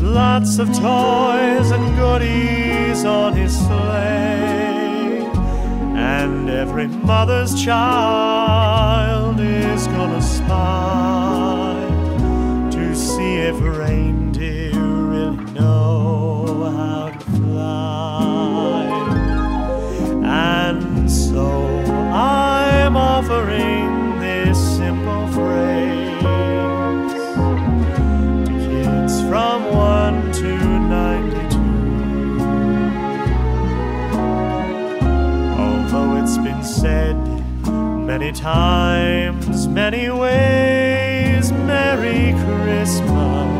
Loaded lots of toys and goodies on his sleigh. And every mother's child is gonna spy to see if reindeer many times, many ways, Merry Christmas